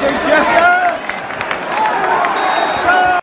Digest